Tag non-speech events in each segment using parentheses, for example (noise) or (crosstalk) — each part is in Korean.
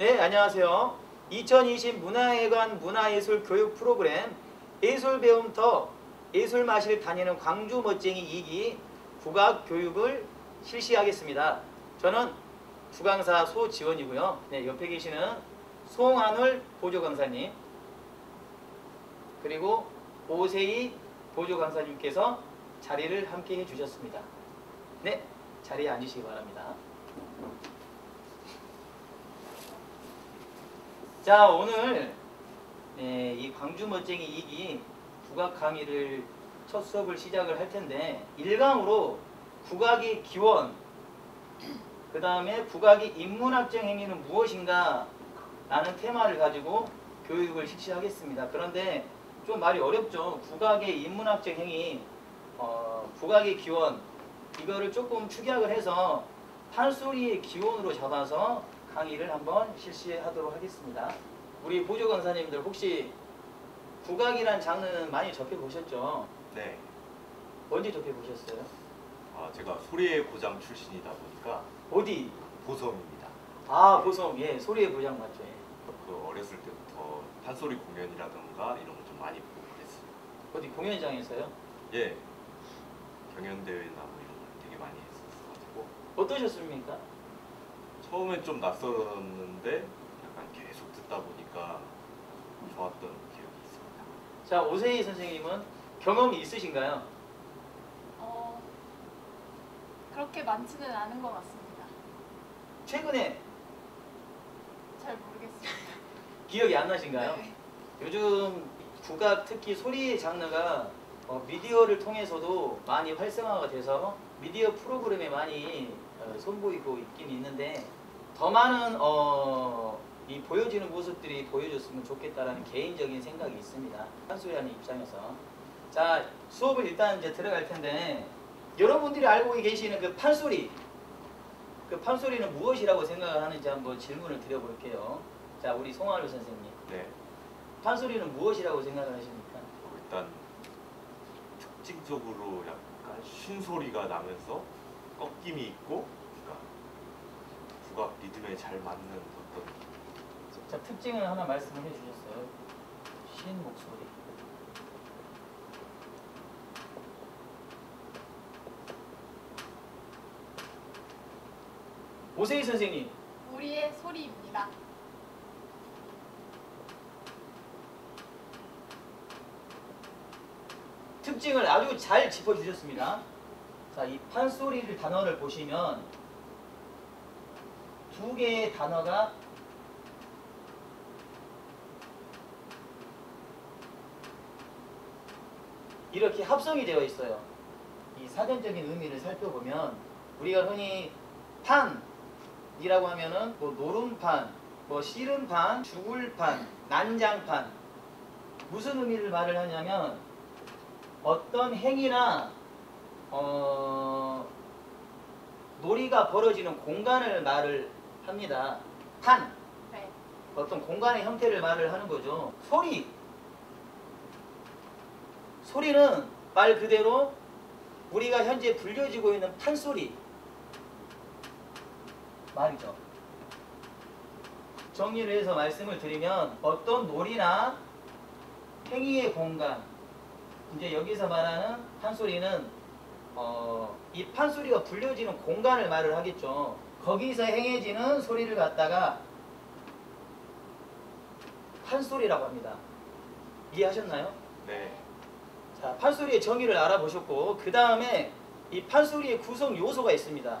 네, 안녕하세요. 2020 문화회관 문화예술 교육 프로그램 예술 배움터 예술 마실 다니는 광주 멋쟁이 2기 국악 교육을 실시하겠습니다. 저는 주강사 소지원이고요. 네, 옆에 계시는 송한울 보조 강사님 그리고 오세희 보조 강사님께서 자리를 함께 해주셨습니다. 네, 자리에 앉으시기 바랍니다. 자 오늘 네, 이 광주 멋쟁이 2기 국악 강의를 첫 수업을 시작을 할 텐데 1강으로 국악의 기원 그 다음에 국악의 인문학적 행위는 무엇인가 라는 테마를 가지고 교육을 실시하겠습니다. 그런데 좀 말이 어렵죠. 국악의 인문학적 행위, 어, 국악의 기원 이거를 조금 축약을 해서 판소리의 기원으로 잡아서 강의를 한번 실시하도록 하겠습니다. 우리 보조 강사님들 혹시 국악이란 장르는 많이 접해 보셨죠? 네. 언제 접해 보셨어요? 아, 제가 소리의 고장 출신이다 보니까 어디? 보성입니다. 아 보성 예 소리의 보장 맞죠? 예. 그 어렸을 때부터 판소리 공연이라던가 이런 거 좀 많이 보고 그랬어요. 어디 공연장에서요? 예. 경연대회나 뭐 이런 걸 되게 많이 했었어가지고 어떠셨습니까? 처음엔 좀 낯설었는데 약간 계속 듣다 보니까 좋았던 기억이 있습니다. 자 오세희 선생님은 경험이 있으신가요? 어, 그렇게 많지는 않은 것 같습니다. 최근에 잘 모르겠습니다. (laughs) 기억이 안 나신가요? 네. 요즘 국악 특히 소리의 장르가 어, 미디어를 통해서도 많이 활성화가 돼서 미디어 프로그램에 많이 어, 선보이고 있긴 있는데 더 많은 어, 이 보여지는 모습들이 보여줬으면 좋겠다라는 개인적인 생각이 있습니다. 한소리하는 입장에서 자 수업을 일단 이제 들어갈 텐데 여러분들이 알고 계시는 그 판소리 그 판소리는 무엇이라고 생각을 하는지 한번 질문을 드려볼게요. 자 우리 송하루 선생님 네. 판소리는 무엇이라고 생각을 하십니까? 어, 일단 특징적으로 약간 쉰 소리가 나면서 꺾임이 있고 국악 리듬에 잘 맞는 어떤 자 특징을 하나 말씀을 해주셨어요. 쉰 목소리. 오세희 선생님, 우리의 소리입니다. 특징을 아주 잘 짚어주셨습니다. 자, 이 판소리를 단어를 보시면 두 개의 단어가 이렇게 합성이 되어 있어요. 이 사전적인 의미를 살펴보면 우리가 흔히 판이라고 하면은 뭐 노름판, 뭐 씨름판, 죽을판, 난장판 무슨 의미를 말을 하냐면 어떤 행위나 어, 놀이가 벌어지는 공간을 말을 합니다. 판 네. 어떤 공간의 형태를 말을 하는 거죠. 소리 소리는 말 그대로 우리가 현재 불려지고 있는 판소리 말이죠. 정리를 해서 말씀을 드리면 어떤 놀이나 행위의 공간 이제 여기서 말하는 판소리는 어, 이 판소리가 불려지는 공간을 말을 하겠죠. 거기서 행해지는 소리를 갖다가 판소리라고 합니다. 이해하셨나요? 네. 자, 판소리의 정의를 알아보셨고 그 다음에 이 판소리의 구성 요소가 있습니다.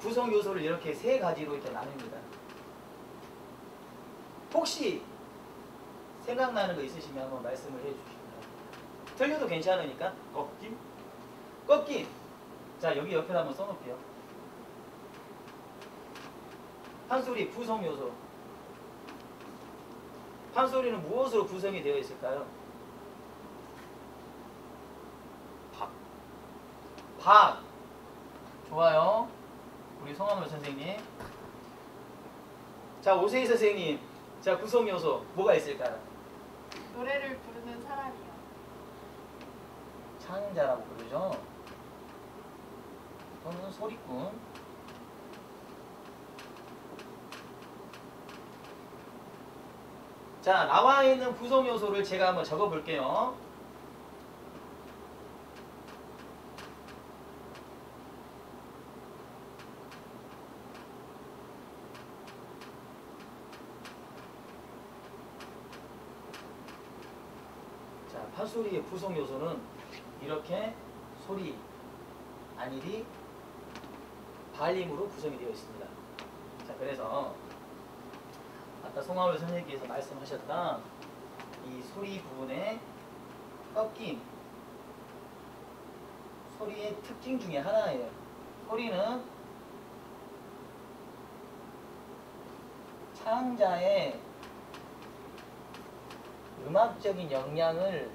구성 요소를 이렇게 세 가지로 이렇게 나눕니다. 혹시 생각나는 거 있으시면 한번 말씀을 해주시면 틀려도 괜찮으니까 꺾임? 꺾임. 자 여기 옆에 한번 써놓을게요. 판소리 구성 요소. 판소리는 무엇으로 구성이 되어 있을까요? 박. 박. 좋아요. 우리 송하물 선생님. 자 오세희 선생님. 자 구성 요소 뭐가 있을까요? 노래를 부르는 사람이요. 창자라고 부르죠. 또는 소리꾼. 자, 나와 있는 구성 요소를 제가 한번 적어 볼게요. 자, 판소리의 구성 요소는 이렇게 소리, 안일이, 발림으로 구성이 되어 있습니다. 자, 그래서 아까 송하울 선생님께서 말씀하셨던 이 소리 부분의 꺾임, 소리의 특징 중에 하나예요. 소리는 창자의 음악적인 역량을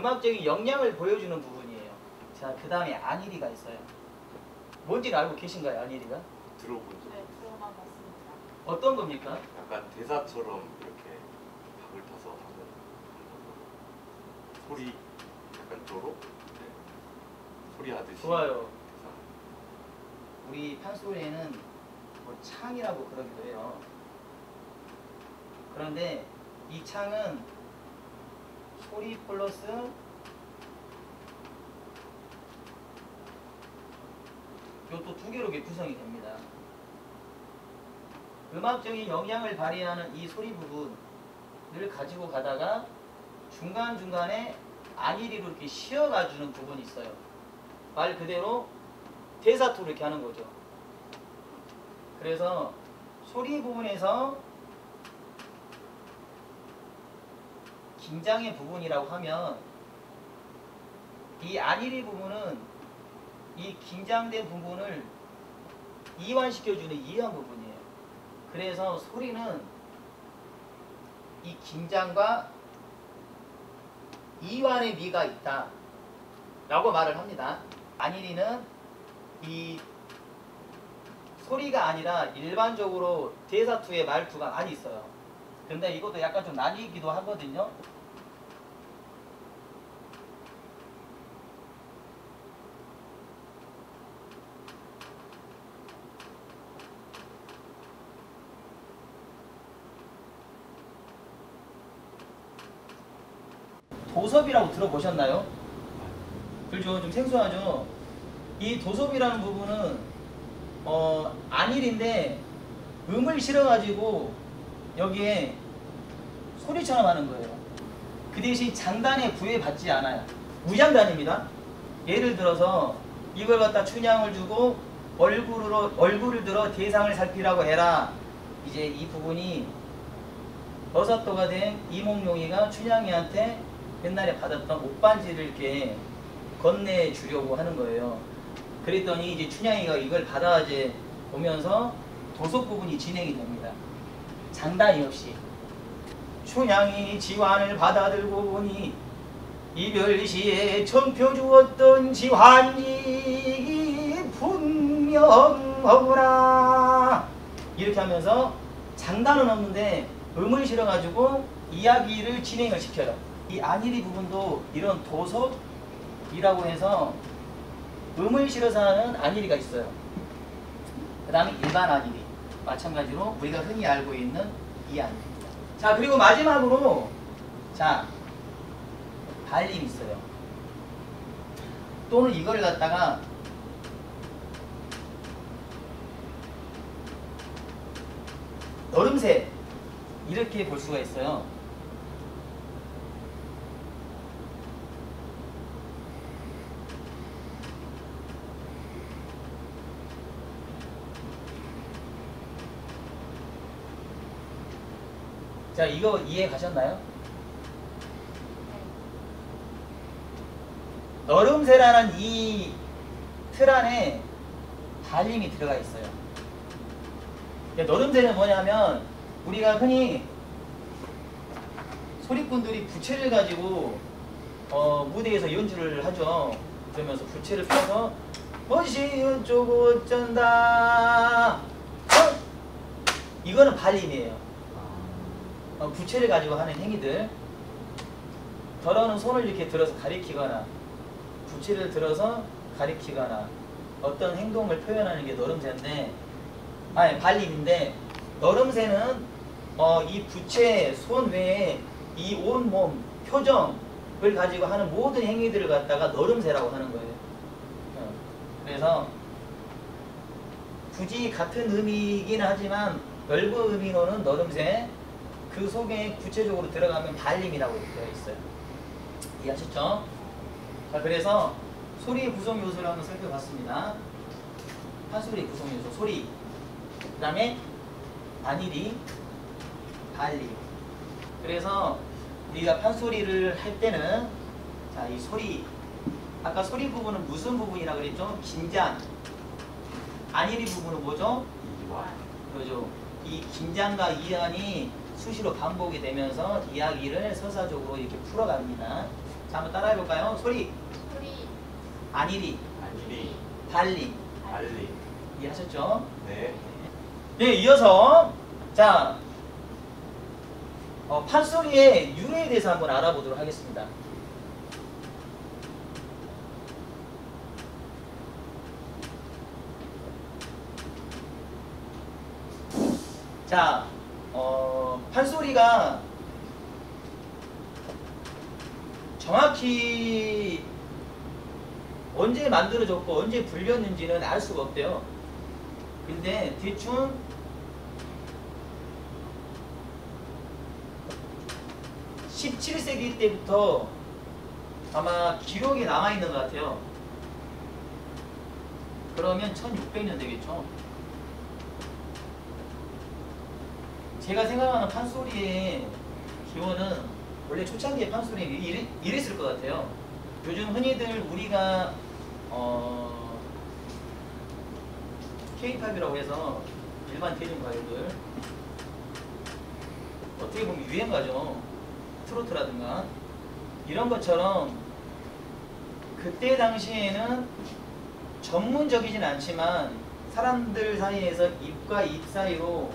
음악적인 역량을 보여주는 부분이에요. 자, 그 다음에 안일이가 있어요. 뭔지는 알고 계신가요, 안일이가? 들어본 적 네, 들어만 봤습니다. 어떤 겁니까? 약간 대사처럼 이렇게 박을 타서 하는 소리 약간 쪼로 네. 소리 하듯이 좋아요. 대사. 우리 판소리에는 뭐 창이라고 그러기도 해요. 그런데 이 창은 소리 플러스 요또 두 개로 구성이 됩니다. 음악적인 영향을 발휘하는 이 소리 부분을 가지고 가다가 중간중간에 안일이로 이렇게 쉬어가주는 부분이 있어요. 말 그대로 대사투를 이렇게 하는 거죠. 그래서 소리 부분에서 긴장의 부분이라고 하면 이 안일이 부분은 이 긴장된 부분을 이완시켜주는 이한 부분이에요. 그래서 소리는 이 긴장과 이완의 미가 있다. 라고 말을 합니다. 안일이는 이 소리가 아니라 일반적으로 대사투의 말투가 많이 있어요. 근데 이것도 약간 좀 나뉘기도 하거든요. 도섭이라고 들어보셨나요? 그렇죠. 좀 생소하죠. 이 도섭이라는 부분은 어 안일인데 음을 실어가지고 여기에 소리처럼 하는 거예요. 그 대신 장단에 구애받지 않아요. 무장단입니다. 예를 들어서 이걸 갖다 춘향을 주고 얼굴으로 얼굴을 들어 대상을 살피라고 해라. 이제 이 부분이 여섯도가 된 이몽룡이가 춘향이한테 옛날에 받았던 옷반지를 이렇게 건네 주려고 하는 거예요. 그랬더니 이제 춘향이가 이걸 받아 이제 보면서 도속 부분이 진행이 됩니다. 장단이 없이 춘향이 지환을 받아들고 보니 이별 시에 전표 주었던 지환이 분명하구나 이렇게 하면서 장단은 없는데 음을 실어가지고 이야기를 진행을 시켜요. 이 안일이 부분도 이런 도석이라고 해서 음을 실어서 하는 안일이가 있어요. 그 다음에 일반 안일이. 마찬가지로 우리가 흔히 알고 있는 이 안일입니다. 자, 그리고 마지막으로, 자, 발림이 있어요. 또는 이걸 갖다가 너름새 이렇게 볼 수가 있어요. 자, 이거 이해 가셨나요? 너름새라는 이 틀 안에 달림이 들어가 있어요. 너름새는 뭐냐면 우리가 흔히 소리꾼들이 부채를 가지고 어, 무대에서 연주를 하죠. 그러면서 부채를 펴서 어시은 쪽 어쩐다 어? 이거는 발림이에요 어, 부채를 가지고 하는 행위들 더러는 손을 이렇게 들어서 가리키거나 부채를 들어서 가리키거나 어떤 행동을 표현하는 게 너름새인데 아니 발림인데 너름새는 어, 이 부채 손 외에 이 온몸 표정을 가지고 하는 모든 행위들을 갖다가 너름새라고 하는 거예요. 어, 그래서 굳이 같은 의미이긴 하지만 넓은 의미로는 너름새 그 속에 구체적으로 들어가면 발림이라고 되어 있어요. 이해하셨죠? 자, 그래서 소리의 구성 요소를 한번 살펴봤습니다. 판소리 구성 요소, 소리. 그 다음에 안일이, 발림. 그래서 우리가 판소리를 할 때는 자, 이 소리. 아까 소리 부분은 무슨 부분이라 그랬죠? 긴장. 안일이 부분은 뭐죠? 이완. 그죠. 이 긴장과 이완이 수시로 반복이 되면서 이야기를 서사적으로 이렇게 풀어갑니다. 자, 한번 따라해볼까요? 소리, 소리, 안일이, 안일이. 발림. 알리. 이해하셨죠? 네. 네, 이어서 자 어, 판소리의 유래에 대해서 한번 알아보도록 하겠습니다. 자, 어, 판소리가 정확히 언제 만들어졌고 언제 불렸는지는 알 수가 없대요. 근데 대충 (17세기) 때부터 아마 기록이 남아있는 것 같아요 그러면 (1600년) 되겠죠 제가 생각하는 판소리의 기원은 원래 초창기의 판소리는 이랬, 이랬 을 것 같아요 요즘 흔히들 우리가 어 K-팝이라고 해서 일반 대중 가요들 어떻게 보면 유행가죠. 트로트라든가 이런 것처럼 그때 당시에는 전문적이진 않지만 사람들 사이에서 입과 입 사이로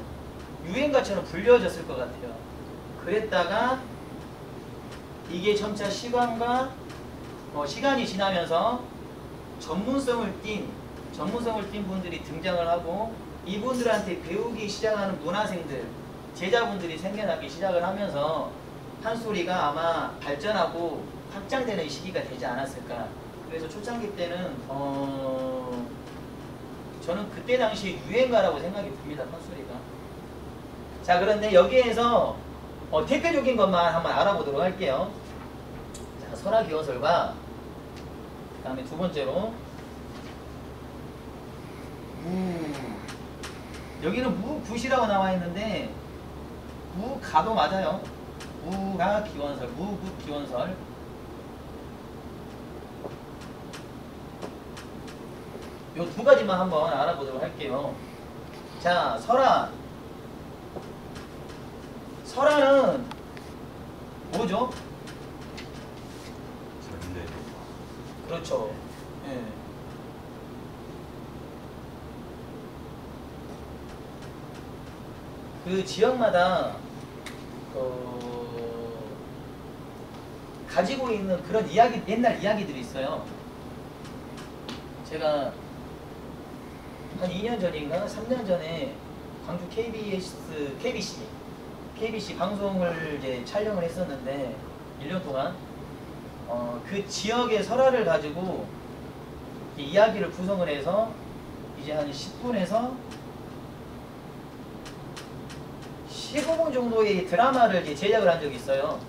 유행가처럼 불려졌을 것 같아요. 그랬다가 이게 점차 시간과 어, 시간이 지나면서 전문성을 띈 전문성을 띈 분들이 등장을 하고 이분들한테 배우기 시작하는 문화생들, 제자분들이 생겨나기 시작을 하면서 판소리가 아마 발전하고 확장되는 시기가 되지 않았을까. 그래서 초창기 때는 어 저는 그때 당시 유행가라고 생각이 듭니다. 판소리가. 자 그런데 여기에서 어, 대표적인 것만 한번 알아보도록 할게요. 자 설화기어설과 그 다음에 두 번째로 무 여기는 무굿이라고 나와 있는데 무가도 맞아요. 무가 기원설, 무굿 기원설. 요 두 가지만 한번 알아보도록 할게요. 자, 설화. 설화는 뭐죠? 전래. 그렇죠. 예. 그 지역마다 어, 가지고 있는 그런 이야기 옛날 이야기들이 있어요. 제가 한 2년 전인가 3년 전에 광주 KBS KBC KBC 방송을 이제 촬영을 했었는데 1년 동안 어, 그 지역의 설화를 가지고 이 이야기를 구성을 해서 이제 한 10분에서 15분 정도의 드라마를 이제 제작을 한 적이 있어요.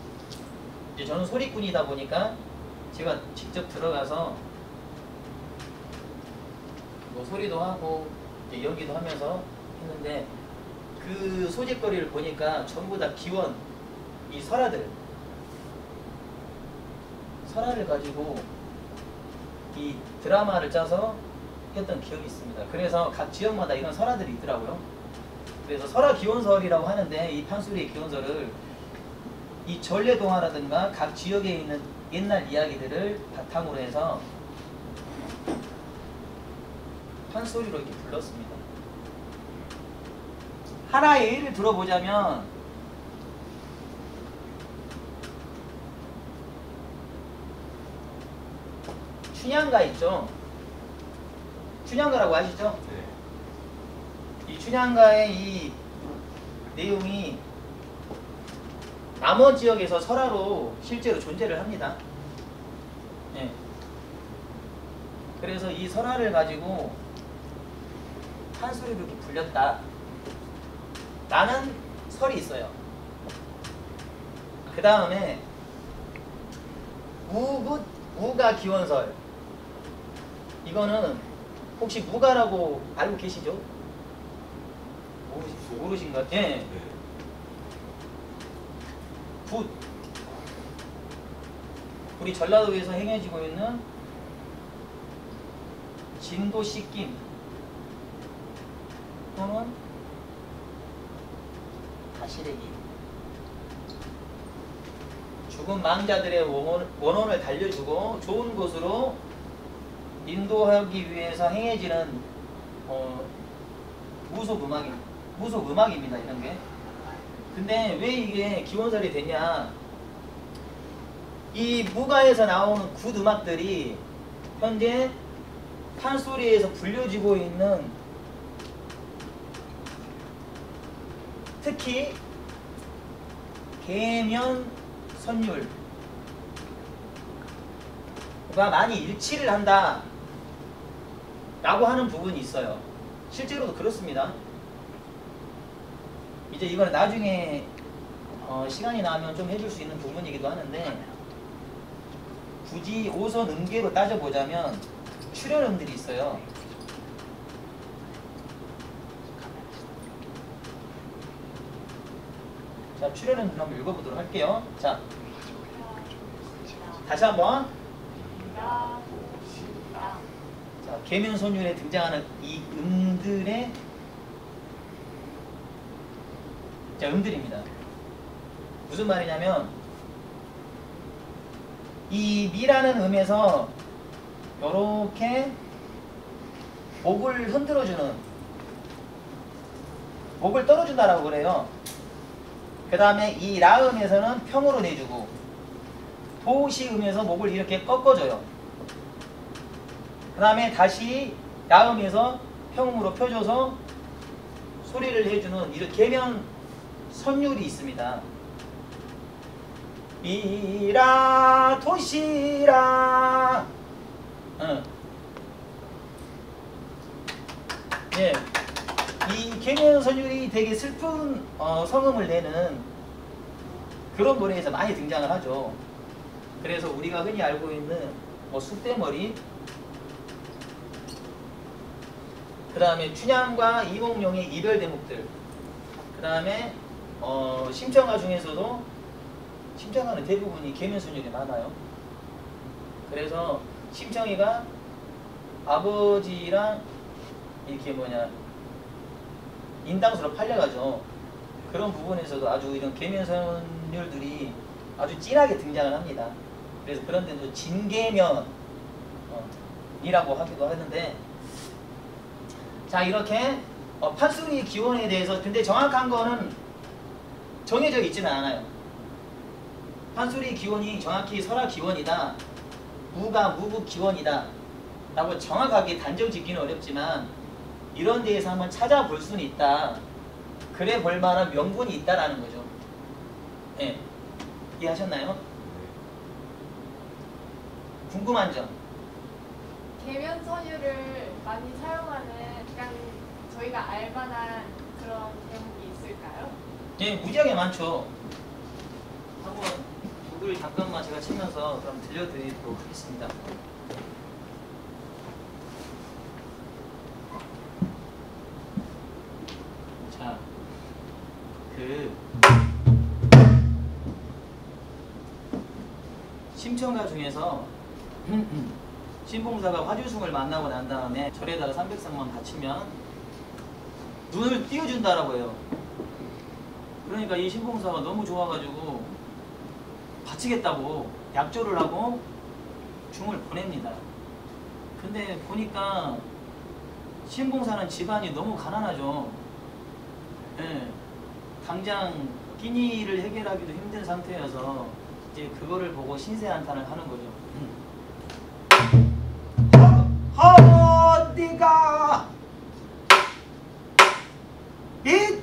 이제 저는 소리꾼이다 보니까 제가 직접 들어가서 뭐 소리도 하고 연기도 하면서 했는데 그 소재거리를 보니까 전부 다 기원 이 설화들 설화를 가지고 이 드라마를 짜서 했던 기억이 있습니다. 그래서 각 지역마다 이런 설화들이 있더라고요. 그래서 설화 기원설이라고 하는데 이 판소리의 기원설을 이 전래동화라든가 각 지역에 있는 옛날 이야기들을 바탕으로 해서 판소리로 이렇게 불렀습니다. 하나의 예를 들어보자면 춘향가 있죠. 춘향가라고 아시죠? 네. 이 춘향가의 이 내용이 남원 지역에서 설화로 실제로 존재를 합니다. 예. 그래서 이 설화를 가지고 판소리로 이렇게 불렸다. 라는 설이 있어요. 그 다음에 우굿 우가 기원설 이거는 혹시 무가라고 알고 계시죠? 모르시, 모르신가? 예. 네. 붓. 우리 전라도에서 행해지고 있는 진도 씻김 또는 다시래기 죽은 망자들의 원혼, 원혼 을 달려주고 좋은 곳으로 인도하기 위해서 행해지는 어, 무속 음악이 무속 음악입니다 이런 게. 근데 왜 이게 기원설이 됐냐? 이 무가에서 나오는 굿 음악들이 현재 판소리에서 불려지고 있는 특히 계면 선율과 많이 일치를 한다 라고 하는 부분이 있어요. 실제로도 그렇습니다. 이제 이거는 나중에 어, 시간이 나면 좀 해줄 수 있는 부분이기도 하는데 굳이 오선 음계로 따져보자면 출연음들이 있어요. 자, 출연음 한번 읽어보도록 할게요. 자, 다시 한번. 자, 계면선율에 등장하는 이 음들의 자, 음들입니다. 무슨 말이냐면 이 미라는 음에서 이렇게 목을 흔들어주는 목을 떨어준다라고 그래요. 그 다음에 이 라음에서는 평으로 내주고 도시음에서 목을 이렇게 꺾어줘요. 그 다음에 다시 라음에서 평음으로 펴줘서 소리를 해주는 이런 계면 선율이 있습니다. 미라 도시라 응. 예. 이 계면 선율이 되게 슬픈 어, 성음을 내는 그런 노래에서 많이 등장을 하죠. 그래서 우리가 흔히 알고 있는 뭐 쑥대머리 그 다음에 춘향과 이몽룡의 이별 대목들 그 다음에 어, 심청가 중에서도 심청가는 대부분이 계면선율이 많아요. 그래서 심청이가 아버지랑 이렇게 뭐냐 인당수로 팔려가죠. 그런 부분에서도 아주 이런 계면선율들이 아주 진하게 등장을 합니다. 그래서 그런 데도 진계면이라고 하기도 하는데 자 이렇게 어, 판소리 기원에 대해서 근데 정확한 거는 정해져 있지는 않아요. 판소리 기원이 정확히 설화 기원이다. 무가 무국 기원이다. 라고 정확하게 단정 짓기는 어렵지만 이런 데에서 한번 찾아볼 수는 있다. 그래 볼 만한 명분이 있다라는 거죠. 예. 이해하셨나요? 궁금한 점. 계면 선율을 많이 사용하는 그냥 저희가 알만한 그런 대목이 있을까요? 예, 무지하게 많죠. 한번 곡을 잠깐만 제가 치면서 그럼 들려드리도록 하겠습니다. 자, 그 심청가 중에서 신봉사가 화주승을 만나고 난 다음에 절에다가 300상만 바치면 눈을 띄워준다라고 해요. 그러니까 이 신봉사가 너무 좋아가지고 바치겠다고 약조를 하고 중을 보냅니다. 근데 보니까 신봉사는 집안이 너무 가난하죠. 예. 당장 끼니를 해결하기도 힘든 상태여서 이제 그거를 보고 신세 한탄을 하는 거죠. 어디가 미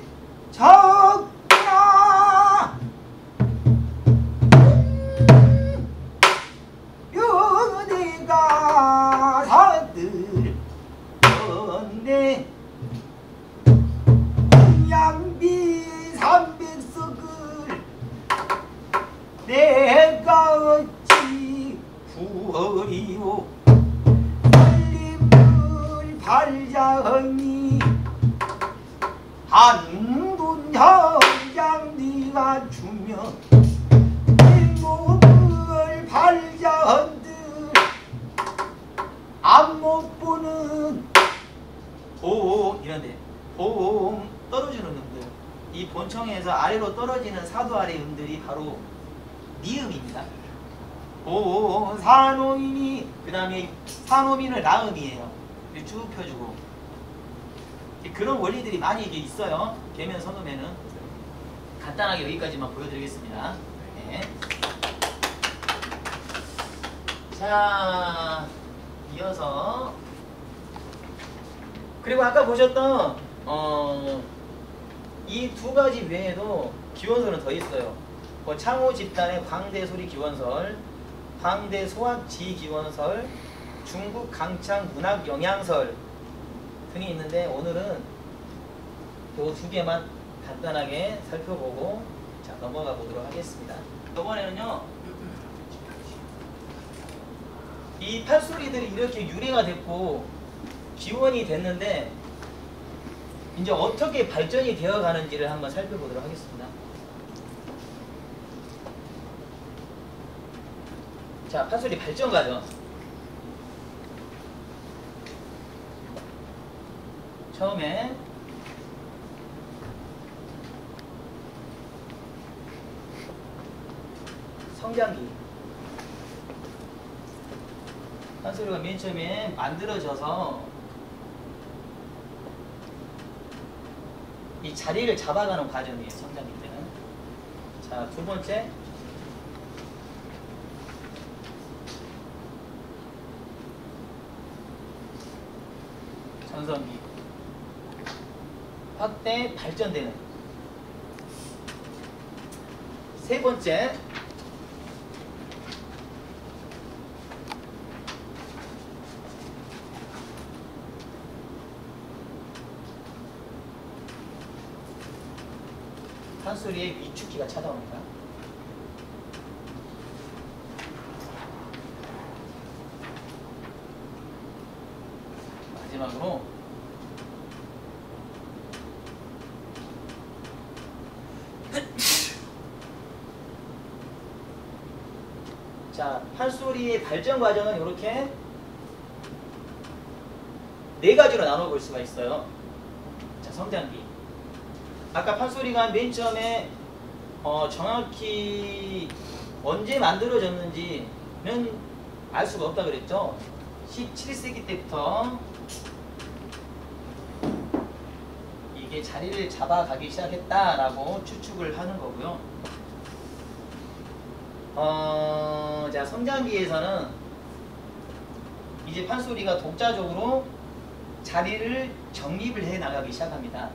봄 떨어지는 음들 이 본청에서 아래로 떨어지는 사도 아래 음들이 바로 니음입니다. 봄 산호인이 그 다음에 산호민을 나음이에요. 쭉 펴주고 그런 원리들이 많이 이제 있어요. 계면 선음에는 간단하게 여기까지만 보여드리겠습니다. 네. 자 이어서 그리고 아까 보셨던 어, 이 두 가지 외에도 기원설은 더 있어요. 뭐 창호 집단의 광대소리 기원설, 광대 소학지 기원설, 중국 강창 문학 영양설 등이 있는데 오늘은 요 두 개만 간단하게 살펴보고 자 넘어가 보도록 하겠습니다. 이번에는요 이 판소리들이 이렇게 유래가 됐고 기원이 됐는데 이제 어떻게 발전이 되어 가는지를 한번 살펴보도록 하겠습니다. 자, 판소리 발전 과정. 처음에 성장기. 판소리가 맨 처음에 만들어져서 이 자리를 잡아가는 과정이에요. 성장기 때는. 자, 두 번째. 전성기. 확대 발전되는. 세 번째. 소리의 위축기가 찾아옵니다. 마지막으로 (coughs) 자, 판소리의 발전 과정은 이렇게 네 가지로 나눠볼 수가 있어요. 자, 성장기. 아까 판소리가 맨 처음에 어, 정확히 언제 만들어졌는지는 알 수가 없다 그랬죠. 17세기 때부터 이게 자리를 잡아가기 시작했다라고 추측을 하는 거고요. 어, 자 성장기에서는 이제 판소리가 독자적으로 자리를 정립을 해 나가기 시작합니다.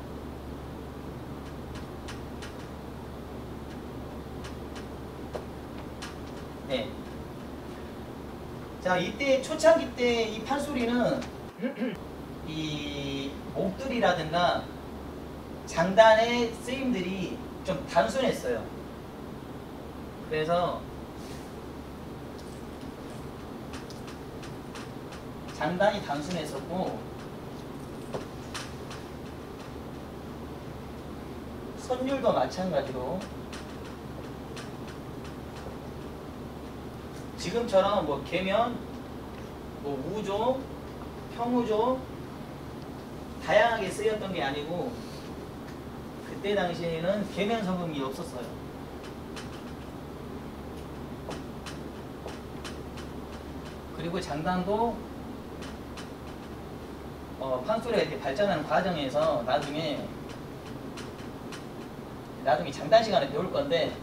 네. 자, 이때 초창기 때 이 판소리는 이 목들이라든가 장단의 쓰임들이 좀 단순했어요. 그래서 장단이 단순했었고 선율도 마찬가지로 지금처럼 뭐 계면, 뭐 우조, 평우조 다양하게 쓰였던 게 아니고 그때 당시에는 계면 성음이 없었어요. 그리고 장단도 어, 어, 판소리가 이렇게 발전하는 과정에서 나중에 나중에 장단 시간에 배울 건데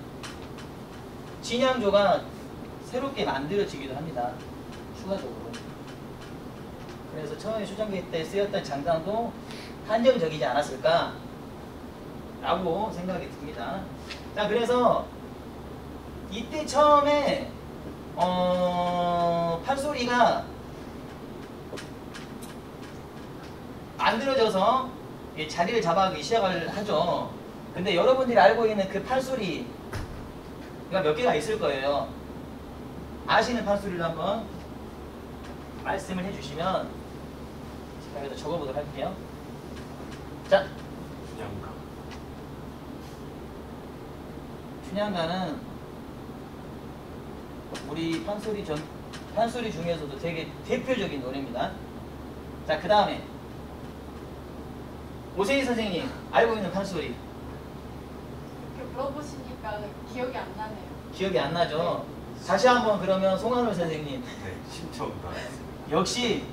진양조가 새롭게 만들어지기도 합니다. 추가적으로. 그래서 처음에 수정기 때 쓰였던 장단도 한정적이지 않았을까? 라고 생각이 듭니다. 자, 그래서 이때 처음에 어, 판소리가 만들어져서 자리를 잡아가기 시작을 하죠. 근데 여러분들이 알고 있는 그 판소리가 몇 개가 있을 거예요. 아시는 판소리를 한번 말씀을 해주시면 제가 여기다 적어보도록 할게요. 자, 춘향가. 춘향가는 우리 판소리 전 판소리 중에서도 되게 대표적인 노래입니다. 자, 그 다음에 오세희 선생님 알고 있는 판소리 이렇게 물어보시니까 기억이 안 나네요. 기억이 안 나죠? 다시 한번 그러면 송한울 선생님 네, 신청가. 역시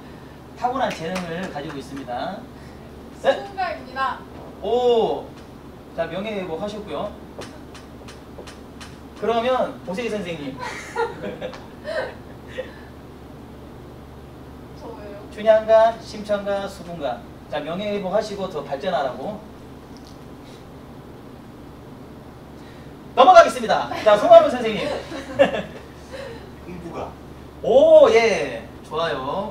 타고난 재능을 가지고 있습니다. 네? 수군가입니다. 오, 자 명예회복 하셨고요. 그러면 오세희 선생님 (laughs) 저 왜요? 춘향가, 심청가, 수군가. 자 명예회복 하시고 더 발전하라고. 넘어가겠습니다. 자 송한울 선생님. (laughs) 흥부가. 오, 예, 좋아요.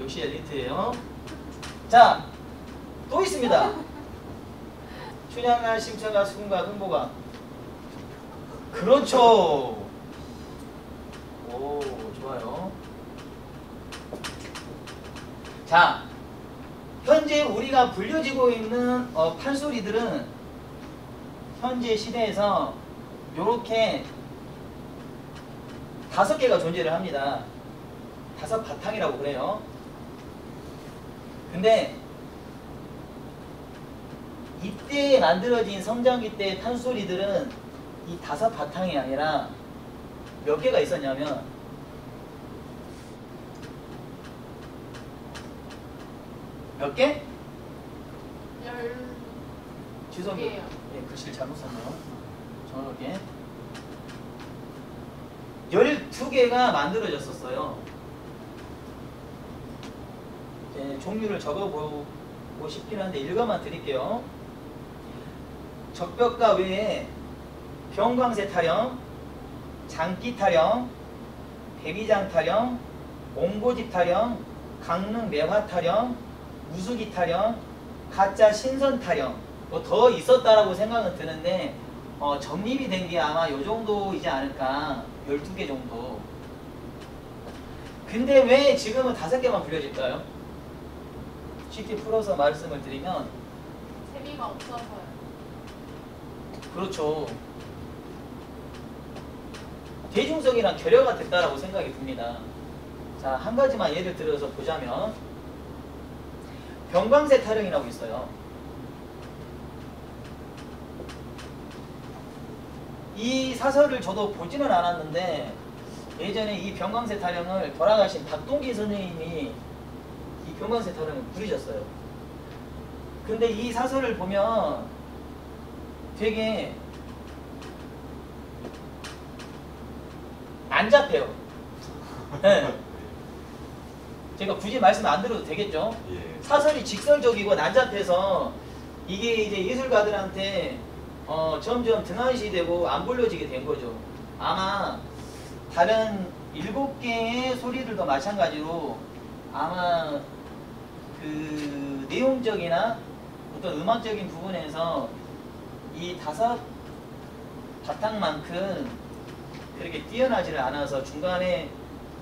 역시 엘리트예요. 자, 또 있습니다. 춘향가, 심청가, 수군가, 흥보가. 그렇죠. 오, 좋아요. 자, 현재 우리가 불려지고 있는 어, 판소리들은 현재 시대에서 이렇게 다섯 개가 존재를 합니다. 다섯 바탕이라고 그래요. 근데 이때 만들어진 성장기 때 판소리들은 이 다섯 바탕이 아니라 몇 개가 있었냐면 몇 개? 열 죄송해요. 썼네요. 정확하게. 12개가 만들어졌었어요. 예, 종류를 적어보고 싶긴 한데 일과만 드릴게요. 적벽가 외에 병광세 타령, 장기 타령, 배비장 타령, 옹고집 타령, 강릉 매화 타령, 우수기 타령, 가짜 신선 타령 뭐 더 있었다라고 생각은 드는데 어, 정립이 된 게 아마 요 정도이지 않을까. 12개 정도. 근데 왜 지금은 다섯 개만 불려질까요? 쉽게 풀어서 말씀을 드리면 재미가 없어서요. 그렇죠. 대중성이랑 결여가 됐다라고 생각이 듭니다. 자 한 가지만 예를 들어서 보자면 병광세 타령이라고 있어요 이 사설을 저도 보지는 않았는데 예전에 이 병광세 타령을 돌아가신 박동기 선생님이 이 병광세 타령을 부르셨어요. 근데 이 사설을 보면 되게 안 잡혀요. 네. 제가 굳이 말씀 안 드려도 되겠죠? 예. 사설이 직설적이고 난잡해서 이게 이제 예술가들한테 어, 점점 등한시 되고 안 불려지게 된 거죠. 아마 다른 일곱 개의 소리들도 마찬가지로 아마 그 내용적이나 어떤 음악적인 부분에서 이 다섯 바탕만큼 그렇게 뛰어나지를 않아서 중간에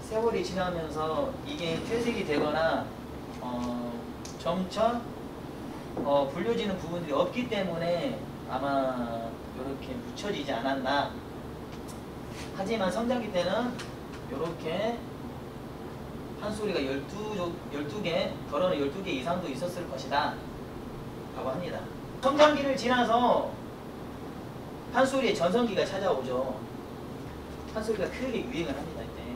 세월이 지나면서 이게 퇴색이 되거나 어, 점차 어, 불려지는 부분들이 없기 때문에 아마 이렇게 묻혀지지 않았나. 하지만 성장기 때는 이렇게 한 소리가 12, 12개, 덜어는 12개 이상도 있었을 것이다. 라고 합니다. 성장기를 지나서 판소리의 전성기가 찾아오죠. 판소리가 크게 유행을 합니다, 이때.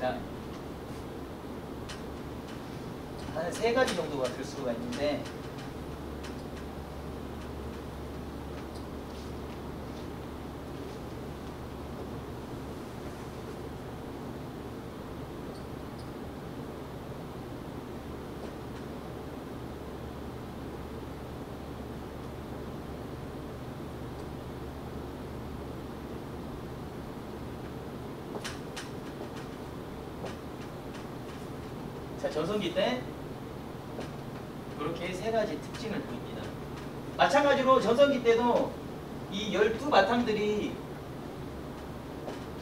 자, 한 세 가지 정도가 될 수가 있는데 전성기 때 이렇게 세 가지 특징을 보입니다. 마찬가지로 전성기 때도 이 열두 바탕들이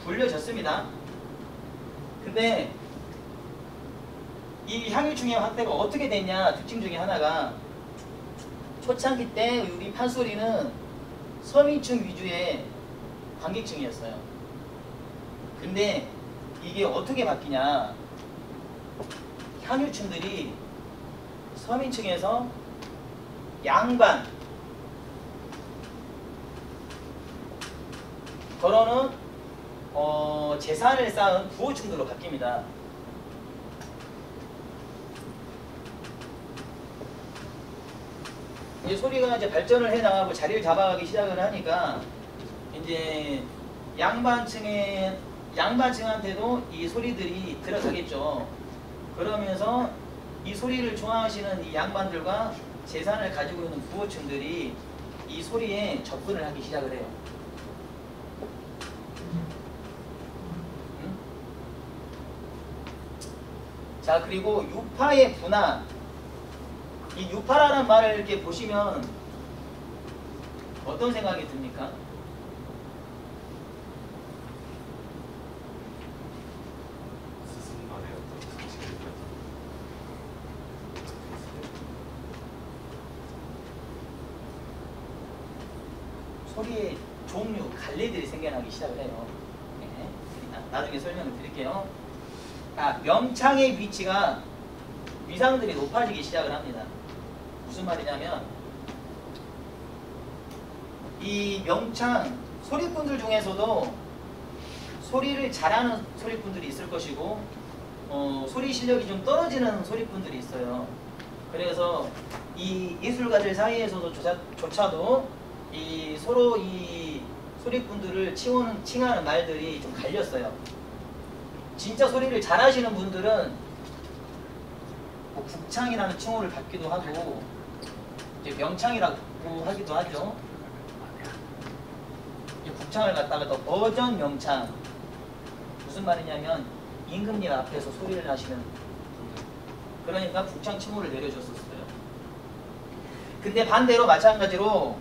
불려졌습니다. 근데 이 향유충의 확대가 어떻게 됐냐 특징 중에 하나가 초창기 때 우리 판소리는 서민층 위주의 관객층이었어요. 근데 이게 어떻게 바뀌냐 향유층들이 서민층에서 양반 더러는 어, 재산을 쌓은 부호층들로 바뀝니다. 이제 소리가 이제 발전을 해 나가고 자리를 잡아가기 시작을 하니까 이제 양반층의 양반층한테도 이 소리들이 들어가겠죠. 그러면서 이 소리를 좋아하시는 이 양반들과 재산을 가지고 있는 부호층들이 이 소리에 접근을 하기 시작을 해요. 음? 자 그리고 유파의 분화 이 유파라는 말을 이렇게 보시면 어떤 생각이 듭니까? 스승만의 어떤 가치를 가지고 소리의 종류, 갈래들이 생겨나기 시작을 해요. 네. 나- 나중에 설명을 드릴게요. 아, 명창의 위치가 위상들이 높아지기 시작을 합니다. 무슨 말이냐면 이 명창 소리꾼들 중에서도 소리를 잘하는 소리꾼들이 있을 것이고 어, 소리 실력이 좀 떨어지는 소리꾼들이 있어요. 그래서 이 예술가들 사이에서도 조차, 조차도 이 서로 이 소리꾼들을 칭하는, 칭하는 말들이 좀 갈렸어요. 진짜 소리를 잘하시는 분들은 뭐 국창이라는 칭호를 받기도 하고 이제 명창이라고 하기도 하죠. 이 국창을 갖다가 더 버전 명창 무슨 말이냐면 임금님 앞에서 소리를 하시는 분들 그러니까 국창 칭호를 내려줬었어요. 근데 반대로 마찬가지로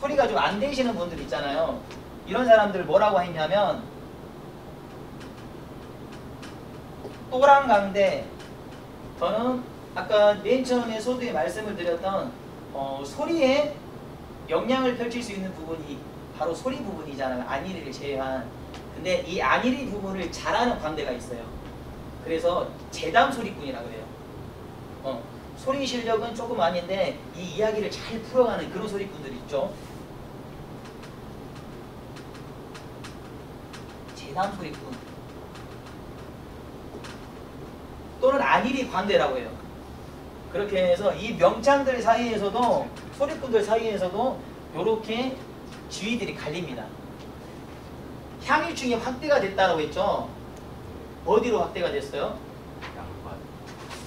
소리가 좀 안 되시는 분들 있잖아요. 이런 사람들 뭐라고 했냐면 또랑 강대 저는 아까 맨 처음에 소두에 말씀을 드렸던 어, 소리에 영향을 펼칠 수 있는 부분이 바로 소리 부분이잖아요. 안일이를 제외한. 근데 이 안일이 부분을 잘하는 광대가 있어요. 그래서 재담 소리꾼이라고 해요. 어, 소리 실력은 조금 아닌데 이 이야기를 잘 풀어가는 그런 소리꾼들 있죠. 재담 소리꾼 또는 안일이 광대라고 해요. 그렇게 해서 이 명창들 사이에서도 소리꾼들 사이에서도 이렇게 지위들이 갈립니다. 향유층이 확대가 됐다고 했죠. 어디로 확대가 됐어요? 양반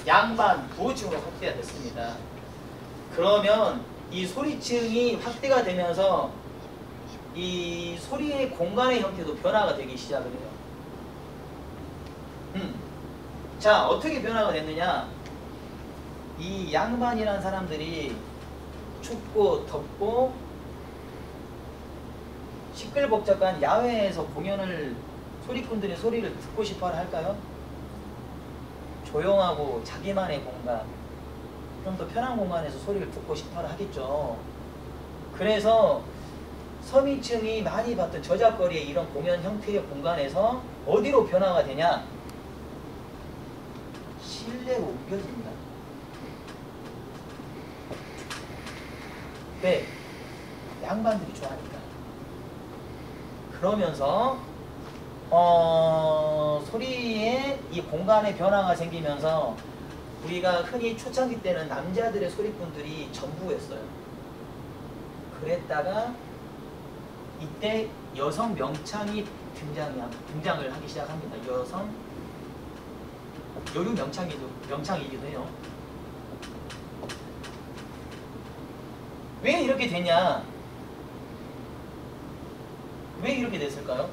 양반 부호층으로 확대가 됐습니다. 그러면 이 소리층이 확대가 되면서 이 소리의 공간의 형태도 변화가 되기 시작을 해요. 음. 자, 어떻게 변화가 됐느냐? 이 양반이라는 사람들이 춥고 덥고 시끌벅적한 야외에서 공연을 소리꾼들의 소리를 듣고 싶어 할까요? 조용하고 자기만의 공간, 좀 더 편한 공간에서 소리를 듣고 싶어 하겠죠. 그래서 서민층이 많이 봤던 저작거리의 이런 공연 형태의 공간에서 어디로 변화가 되냐? 실내로 옮겨집니다. 왜? 양반들이 좋아하니까. 그러면서 어, 소리에 이 공간의 변화가 생기면서 우리가 흔히 초창기 때는 남자들의 소리꾼들이 전부였어요. 그랬다가 이때 여성 명창이 등장이, 등장을 하기 시작합니다. 여성 여류 명창이도 명창이기도 해요. 왜 이렇게 되냐? 왜 이렇게 됐을까요?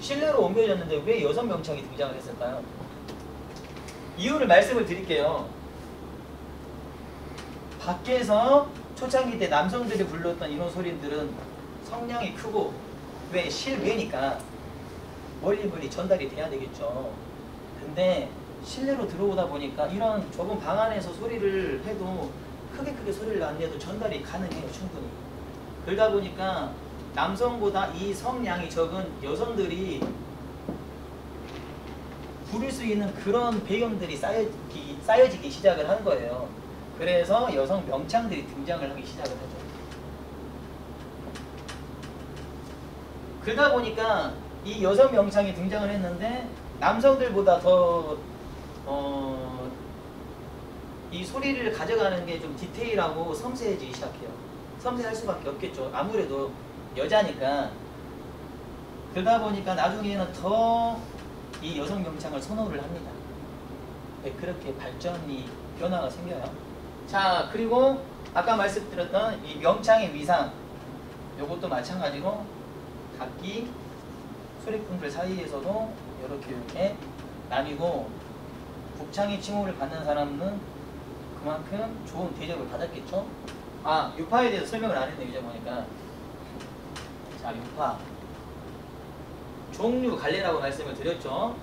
실내로 옮겨졌는데 왜 여성 명창이 등장을 했을까요? 이유를 말씀을 드릴게요. 밖에서 초창기 때 남성들이 불렀던 이런 소리들은 성량이 크고 왜 실외니까 멀리 멀리 전달이 돼야 되겠죠. 근데 실내로 들어오다 보니까 이런 좁은 방 안에서 소리를 해도 크게 크게 소리를 안 내도 전달이 가능해요 충분히. 그러다 보니까 남성보다 이 성량이 적은 여성들이 부를 수 있는 그런 배경들이 쌓여지기, 쌓여지기 시작을 한 거예요. 그래서 여성 명창들이 등장을 하기 시작을 하죠. 그러다 보니까 이 여성 명창이 등장을 했는데 남성들보다 더 어, 이 소리를 가져가는 게 좀 디테일하고 섬세해지기 시작해요. 섬세할 수밖에 없겠죠. 아무래도 여자니까. 그러다 보니까 나중에는 더 이 여성 명창을 선호를 합니다. 네, 그렇게 발전이 변화가 생겨요. 자 그리고 아까 말씀드렸던 이 명창의 위상 이것도 마찬가지로 각기 소리꾼들 사이에서도 이렇게 이렇게 나뉘고 북창의 칭호를 받는 사람은 그만큼 좋은 대접을 받았겠죠. 아 유파에 대해서 설명을 안 했네 이제 보니까 자 유파 종류 갈래라고 말씀을 드렸죠.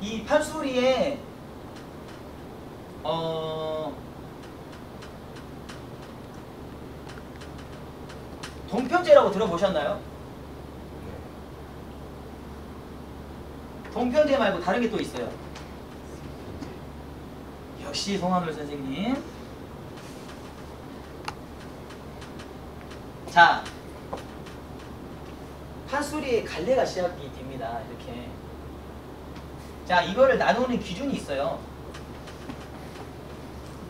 이 판소리에 어 동편제라고 들어보셨나요? 네. 동편제 말고 다른 게 또 있어요. 역시 송하늘 선생님. 자, 판소리의 갈래가 시작이 됩니다. 이렇게. 자, 이거를 나누는 기준이 있어요.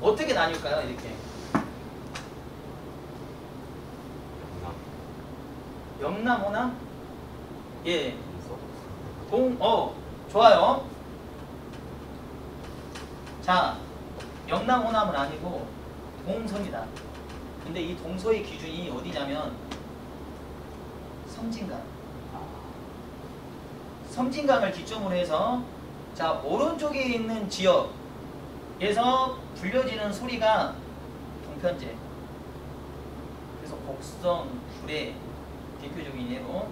어떻게 나뉠까요? 이렇게. 영남, 호남? 예. 동, 어, 좋아요. 자, 영남, 호남은 아니고 동서입니다. 근데 이 동서의 기준이 어디냐면 섬진강. 섬진강을 기점으로 해서 자, 오른쪽에 있는 지역에서 불려지는 소리가 동편제. 그래서 곡성, 구례 대표적인 예로.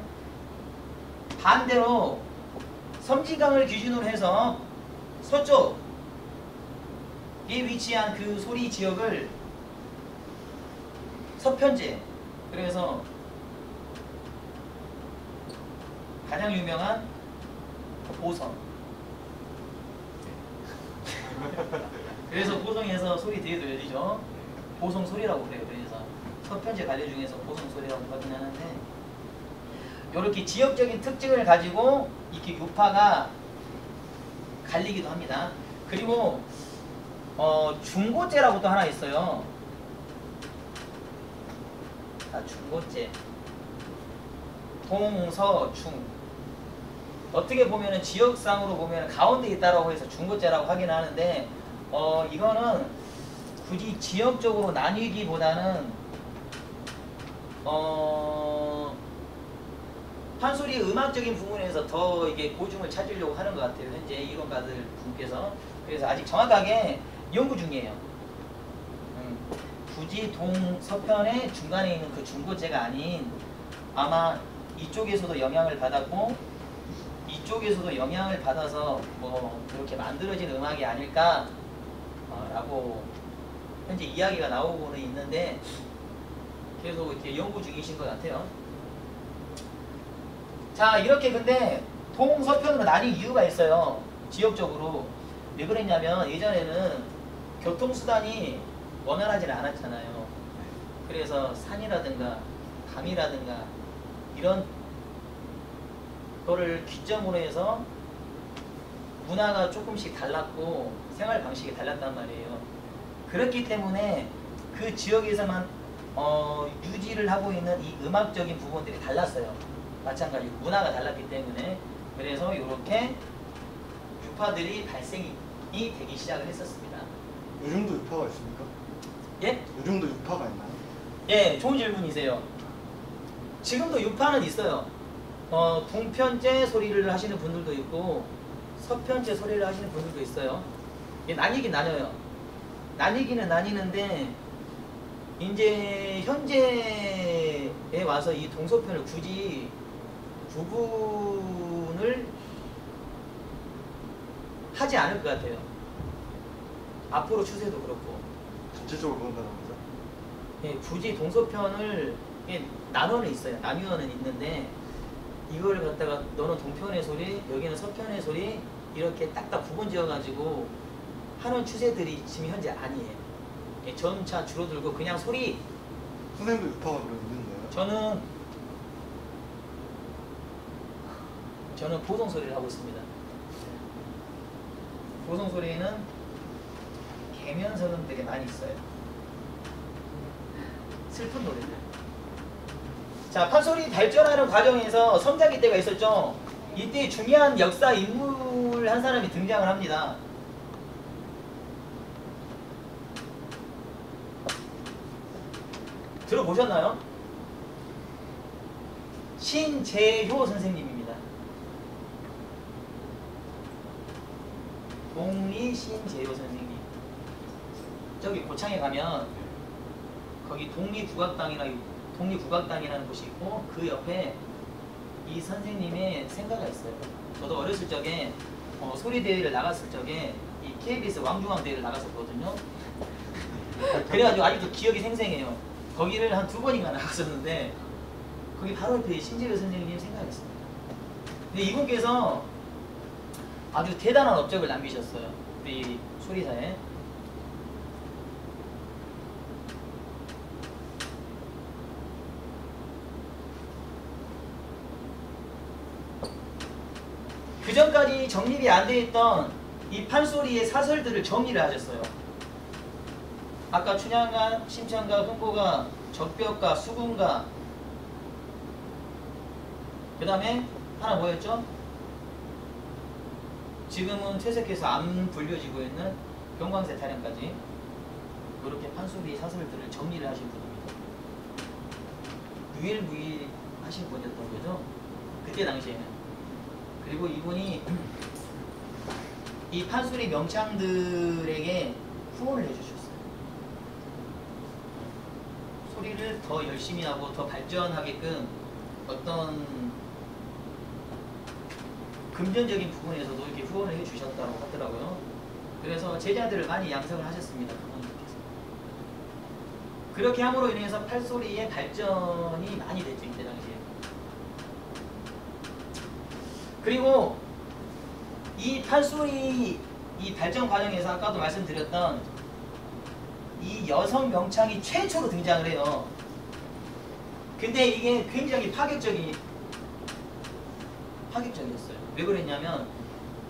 반대로 섬진강을 기준으로 해서 서쪽에 위치한 그 소리 지역을 서편제. 그래서 가장 유명한 보성 (laughs) 그래서 보성에서 소리 되게 들리죠 보성 소리라고 그래요 그래서 서편제 관리 중에서 보성 소리라고 하긴 하는데 이렇게 지역적인 특징을 가지고 이렇게 유파가 갈리기도 합니다. 그리고 어, 중고제라고 또 하나 있어요. 자, 중고제. 동서 중. 어떻게 보면은 지역상으로 보면 가운데 있다라고 해서 중고제라고 하긴 하는데 어, 이거는 굳이 지역적으로 나뉘기보다는 어, 판소리의 음악적인 부분에서 더 이게 고중을 찾으려고 하는 것 같아요. 현재 이론가들 분께서. 그래서 아직 정확하게 연구 중이에요. 음, 굳이 동서편의 중간에 있는 그 중고제가 아닌 아마 이쪽에서도 영향을 받았고 이쪽에서도 영향을 받아서 뭐 그렇게 만들어진 음악이 아닐까 어, 라고 현재 이야기가 나오고는 있는데 계속 이렇게 연구 중이신 것 같아요. 자 이렇게 근데 동서편으로 나뉜 이유가 있어요. 지역적으로 왜 그랬냐면 예전에는 교통수단이 원활하지 않았잖아요. 그래서 산이라든가 강이라든가 이런 거를 기점으로 해서 문화가 조금씩 달랐고 생활 방식이 달랐단 말이에요. 그렇기 때문에 그 지역에서만 어, 유지를 하고 있는 이 음악적인 부분들이 달랐어요. 마찬가지로 문화가 달랐기 때문에 그래서 이렇게 유파들이 발생이 되기 시작을 했었습니다. 요즘도 유파가 있습니까? 예? 요즘도 유파가 있나요? 예, 좋은 질문이세요. 지금도 유파는 있어요. 어, 동편제 소리를 하시는 분들도 있고 서편제 소리를 하시는 분들도 있어요. 이게 나뉘긴 나뉘어요. 나뉘기는 나뉘는데 이제 현재에 와서 이 동서편을 굳이 구분을 하지 않을 것 같아요. 앞으로 추세도 그렇고. 전체적으로 그런다는 거죠? 예, 굳이 동서편을 예, 나눠는 있어요. 나뉘어는 있는데 이걸 갖다가 너는 동편의 소리, 여기는 서편의 소리 이렇게 딱딱 구분 지어가지고 하는 추세들이 지금 현재 아니에요. 예, 점차 줄어들고 그냥 소리 선생님도 유파가 그럼 있는 거예요? 저는 저는 보성 소리를 하고 있습니다. 보성 소리는 개면서는 되게 많이 있어요. 슬픈 노래들. 자, 판소리 발전하는 과정에서 성장기 때가 있었죠. 이때 중요한 역사 인물 한 사람이 등장을 합니다. 들어보셨나요? 신재효 선생님입니다. 동리 신재효 선생님. 저기 고창에 가면 거기 독립국악당이나 독립국악당이라는 곳이 있고 그 옆에 이 선생님의 생가가 있어요. 저도 어렸을 적에 어, 소리 대회를 나갔을 적에 이 KBS 왕중왕 대회를 나갔었거든요. (laughs) 그래가지고 아직도 기억이 생생해요. 거기를 한 두 번인가 나갔었는데 거기 바로 옆에 신재효 선생님 생각이 있습니다. 근데 이분께서 아주 대단한 업적을 남기셨어요. 우리 소리사에. 그 전까지 정립이 안 돼 있던 이 판소리의 사설들을 정리를 하셨어요. 아까 춘향가, 심창가, 흥보가, 적벽가, 수군가 그 다음에 하나 뭐였죠? 지금은 퇴색해서 안 불려지고 있는 경광세 타령까지 그렇게 판소리 사설들을 정리를 하신 분입니다. 유일무이 하신 분이었던 거죠. 그때 당시에는. 그리고 이분이 (clears throat) 이 판소리 명창들에게 후원을 해주셨어요. 소리를 더 열심히 하고 더 발전하게끔 어떤 금전적인 부분에서도 이렇게 후원을 해주셨다고 하더라고요. 그래서 제자들을 많이 양성을 하셨습니다. 그분들께서. 그렇게 함으로 인해서 팔소리의 발전이 많이 됐죠 이때 당시에. 그리고 이 팔소리 이 발전 과정에서 아까도 말씀드렸던 이 여성 명창이 최초로 등장을 해요. 근데 이게 굉장히 파격적인 파격적이었어요. 왜 그랬냐면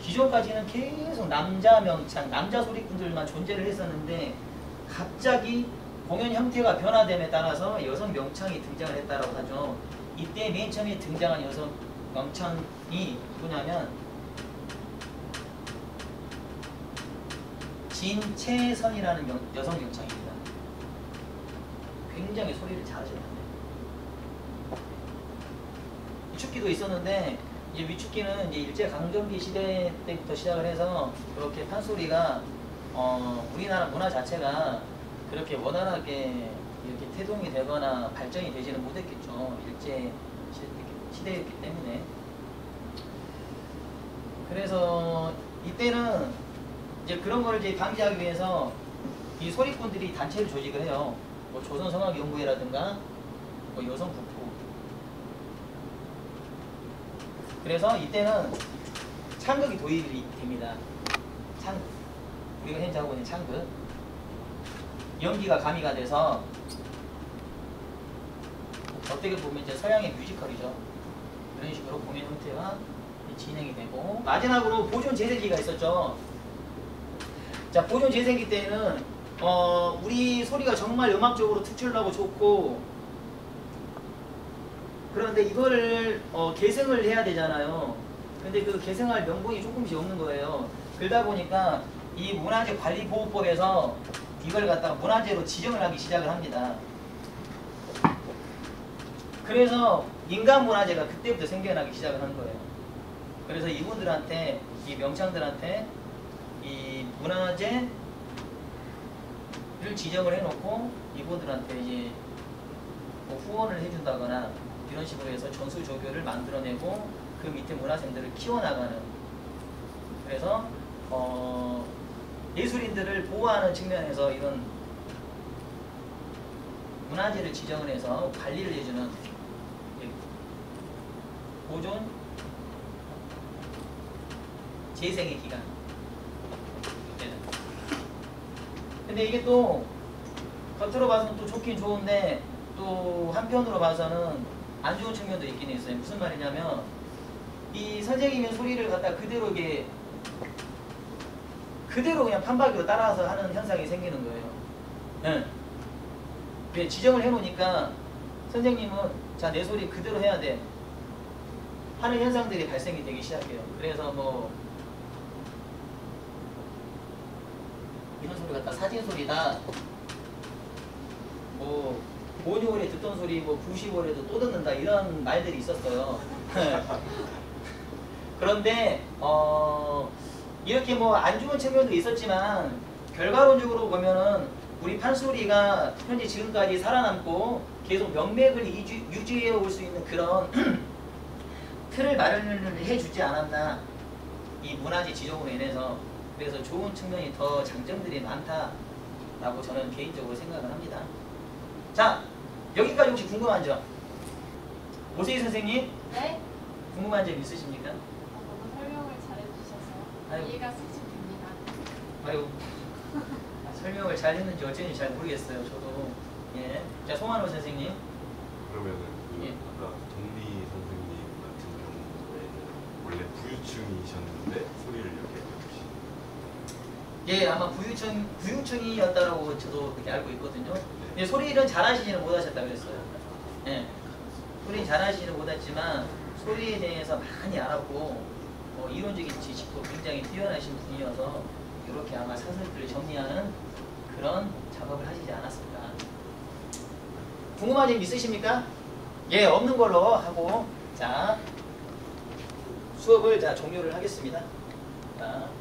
기존까지는 계속 남자 명창, 남자 소리꾼들만 존재를 했었는데 갑자기 공연 형태가 변화됨에 따라서 여성 명창이 등장을 했다라고 하죠. 이때 맨 처음에 등장한 여성 명창이 누구냐면 진채선이라는 명- 여성 명창입니다. 굉장히 소리를 잘하셨는데 위축기도 있었는데 이제 위축기는 이제 일제 강점기 시대 때부터 시작을 해서 그렇게 판소리가 어, 우리나라 문화 자체가 그렇게 원활하게 이렇게 태동이 되거나 발전이 되지는 못했겠죠. 일제 시대- 시대였기 때문에. 그래서 이때는 이제 그런 거를 이제 방지하기 위해서 이 소리꾼들이 단체를 조직을 해요. 뭐 조선 성악 연구회라든가 뭐 여성 국부. 그래서 이때는 창극이 도입이 됩니다. 창극. 우리가 현재 하고 있는 창극. 연기가 가미가 돼서 어떻게 보면 이제 서양의 뮤지컬이죠. 이런 식으로 공연 형태가 진행이 되고 마지막으로 보존 재생기가 있었죠. 자 보존 재생기 때는 어 우리 소리가 정말 음악적으로 특출나고 좋고 그런데 이거를 어, 계승을 해야 되잖아요. 근데 그 계승할 명분이 조금씩 없는 거예요. 그러다 보니까 이 문화재 관리 보호법에서 이걸 갖다가 문화재로 지정을 하기 시작을 합니다. 그래서 인간 문화재가 그때부터 생겨나기 시작을 한 거예요. 그래서 이분들한테 이 명창들한테 이 문화재를 지정을 해놓고 이분들한테 이제 뭐 후원을 해준다거나 이런 식으로 해서 전수조교를 만들어내고 그 밑에 문화생들을 키워나가는 그래서 어 예술인들을 보호하는 측면에서 이런 문화재를 지정을 해서 관리를 해주는 이 보존 재생의 기간. 네. 근데 이게 또 겉으로 봐서는 또 좋긴 좋은데 또 한편으로 봐서는 안 좋은 측면도 있긴 있어요. 무슨 말이냐면 이 선생님의 소리를 갖다 그대로 이게 그대로 그냥 판박이로 따라서 하는 현상이 생기는 거예요. 예. 네. 지정을 해놓으니까 선생님은 자 내 소리 그대로 해야 돼 하는 현상들이 발생이 되기 시작해요. 그래서 뭐 이런 소리가 다 사진 소리다. 뭐 본요월에 듣던 소리 뭐 90월에도 또 듣는다 이런 말들이 있었어요. (laughs) 그런데 어 이렇게 뭐 안 좋은 측면도 있었지만 결과론적으로 보면은 우리 판소리가 현재 지금까지 살아남고 계속 명맥을 유지, 유지해 올 수 있는 그런 (clears throat) 틀을 마련을 해주지 않았나 이 문화재 지정으로 인해서 그래서 좋은 측면이 더 장점들이 많다라고 저는 개인적으로 생각을 합니다. 자 여기까지 혹시 궁금한 점 오세희 선생님 네? 궁금한 점 있으십니까? 아, 너무 설명을 잘해주셔서 아이고. 이해가 쑥쑥 됩니다. 아유 설명을 잘 했는지 어쩐지 잘 모르겠어요. 저도 예. 자 송한호 선생님 그러면은 그 예. 아까 동리 선생님 같은 경우에는 원래 부유층이셨는데 소리를 예 아마 부유층 부유층이었다라고 저도 그렇게 알고 있거든요. 예, 소리는 잘하시지는 못하셨다 그랬어요. 예. 소리 잘하시지는 못했지만 소리에 대해서 많이 알았고 어, 이론적인 지식도 굉장히 뛰어나신 분이어서 이렇게 아마 사설들을 정리하는 그런 작업을 하시지 않았을까. 궁금한 점 있으십니까? 예, 없는 걸로 하고 자 수업을 자 종료를 하겠습니다. 자.